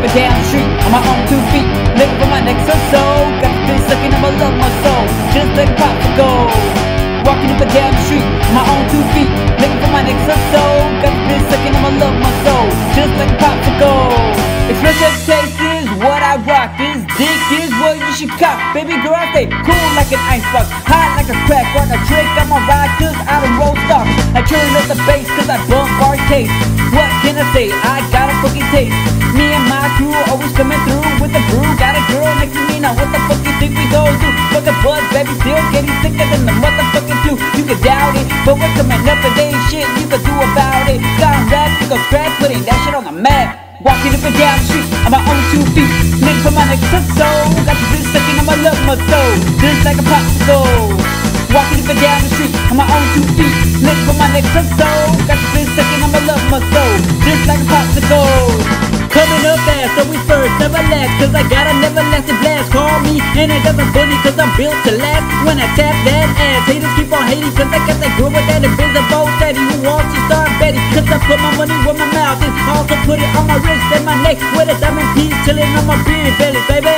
up and down the street on my own two feet. Living for my next so Got the bitch sucking on my love, my soul. Just like a popsicle. Walking up and down the street on my own two feet. Living for my next so Got the bitch sucking on my love, my soul. Just like a popsicle. Expressive taste is what I rock. This dick is what you should cop. Baby girl, I stay cool like an icebox. Hot like a crack. Rock a trick on my ride cause I don't roll stock. I turn up the bass cause I bump arcade. What can I say? I got a fucking taste. Now. What the fuck you think we go do? Fucking buzz, baby, still getting sicker than the motherfucking flu. You can doubt it, but we're coming up and there ain't shit you can do about it. Got rap, you go scratch, putting that shit on the map. Walking up and down the street on my own two feet. Nigga for my next soul. Got the bitch sucking on my love, my soul. Just like a popsicle. Walking up and down the street on my own two feet. Nigga for my next soul. Got the bitch sucking on my love, my soul. Just like a popsicle. Coming up fast, we first, never last Cause I got a never-lasting blast Call me, and it doesn't funny Cause I'm built to last. When I tap that ass Haters keep on hating Cause I got that girl with that invisible daddy Who wants to start betting. Cause I put my money where my mouth is. Also put it on my wrist and my neck With a diamond piece chilling on my beard belly, baby.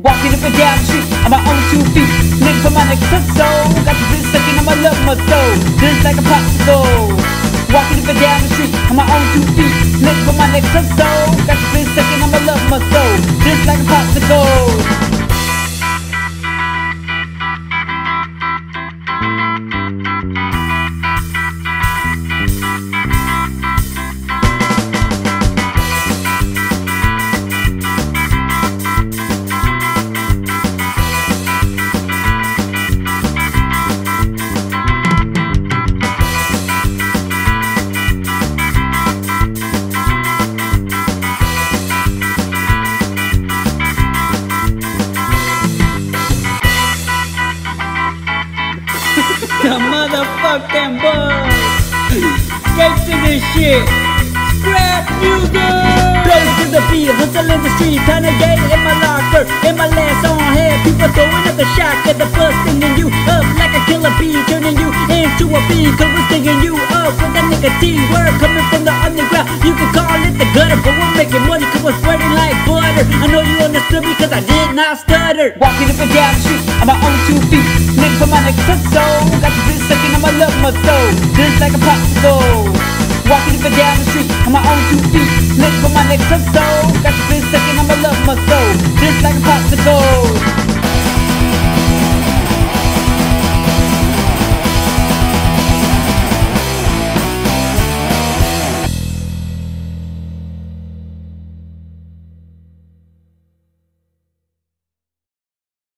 Walking up and down the street on my own two feet. Nigga for my next soul Got the bitch sucking on my love, my soul. Just like a popsicle Walking up and down the street on my own two feet. Next for my next soul. Got bitch sucking on my love, my soul. Just like a popsicle. The motherfucking buzz. Get to this shit. Skrap music. Blowing to the beat, hustle in the street, kinda gay in my locker, in my last on head. People throwing up the shock at the bus, stinging you up like a killer bee, turning you into a bee, cause we're stinging you up with that nicotine. Word coming from the underground, you can call it the gutter, but we're making money cause we're spreading like butter. I know you understood me cause I did not stutter. Walking up and down the street on my own two feet, nigga for my exosoul. Got the juice sucking on my love, my soul. Just like a popsicle. Walking up and down the street on my own two feet. Live for my next episode. Got the juice sucking on my love, my soul. Just like a popsicle.